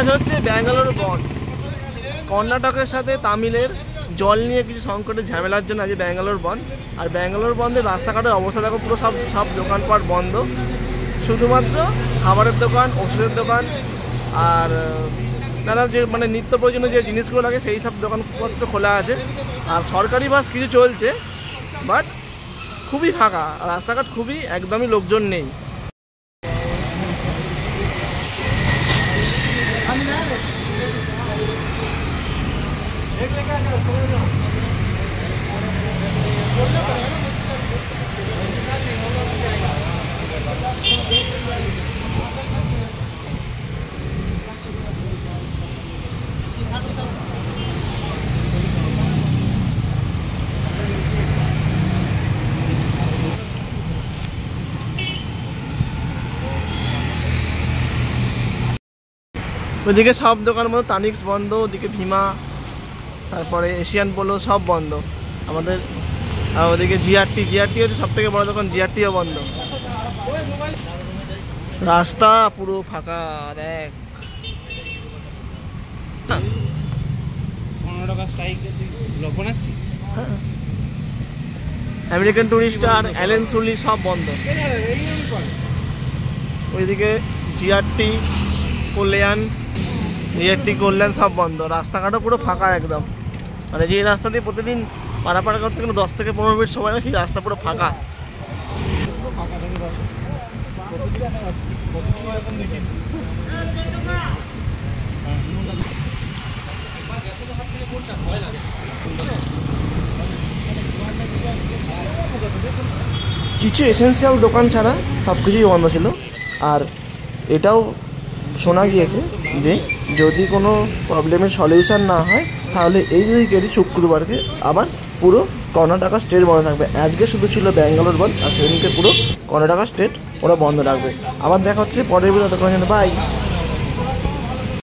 আজ হচ্ছে ব্যাঙ্গালোর বন। কর্ণাটকের সাথে তামিলের জল নিয়ে কিছু সংকটের ঝামেলার জন্য আজ ব্যাঙ্গালোর বন। আর ব্যাঙ্গালোর বন্ধের রাস্তাঘাটের অবস্থা দেখো, পুরো সব সব দোকানপাট বন্ধ। শুধুমাত্র খাবারের দোকান, ওষুধের দোকান, আর নানা যে মানে নিত্য প্রয়োজনীয় যে জিনিসগুলো লাগে, সেই সব দোকানপত্র খোলা আছে। আর সরকারি বাস কিছু চলছে, বাট খুবই ফাঁকা। রাস্তাঘাট খুবই একদমই লোকজন নেই। ওইদিকে সব দোকান মতো তানিক্স বন্ধ ওদিকে ভীমা। তারপরে এশিয়ান পোলো সব বন্ধ। আমাদের আর ওদিকে জিআরটি জিআরটি হচ্ছে সব থেকে বড় দোকান জিআরটিও বন্ধ। রাস্তা পুরো ফাঁকা দেখ। আমেরিকান টুরিস্ট আর অ্যালেন সুলি সব বন্ধ। ওইদিকে জিআরটি কল্যাণ জিআরটি কল্যাণ সব বন্ধ। রাস্তাঘাটও পুরো ফাঁকা একদম। মানে যে রাস্তা দিয়ে প্রতিদিন পারাপাড়া করতে গেলে দশ থেকে পনেরো মিনিট সময় সেই রাস্তা পুরো ফাঁকা। কিছু এসেন্সিয়াল দোকান ছাড়া সব কিছুই বন্ধ ছিল। আর এটাও শোনা গিয়েছে যে যদি কোনো প্রবলেমের সলিউশান না হয়, তাহলে এই উইকেটই শুক্রবারকে আবার পুরো কর্ণাটকা স্টেট বন্ধ থাকবে। আজকে শুধু ছিল ব্যাঙ্গালোর বন্ধ, আর সেদিনকে পুরো কর্ণাটকা স্টেট ওরা বন্ধ রাখবে। আবার দেখা হচ্ছে পরের বিরত বাই